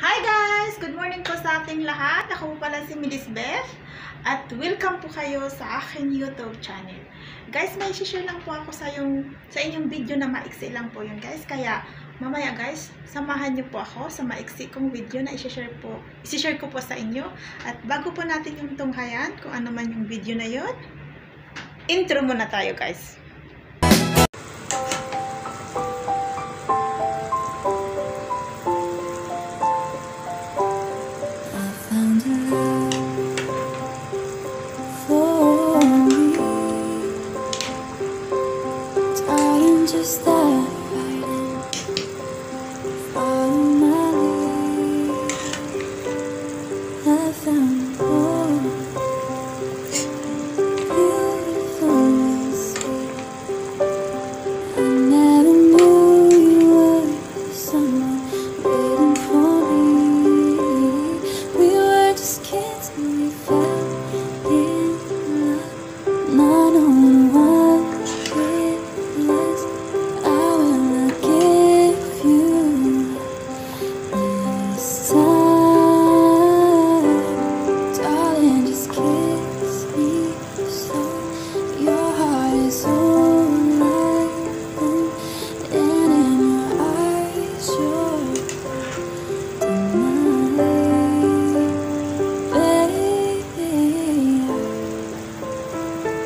Hi guys! Good morning po sa ating lahat. Ako pala si Milis Beth at welcome po kayo sa aking YouTube channel. Guys, may share lang po ako sa, yung, sa inyong video na maiksi lang po yun guys. Kaya mamaya guys, samahan niyo po ako sa maiksi kong video na i-share po, i-share ko po sa inyo. At bago po natin yung tunghayan kung ano man yung video na yun, intro muna tayo guys. i found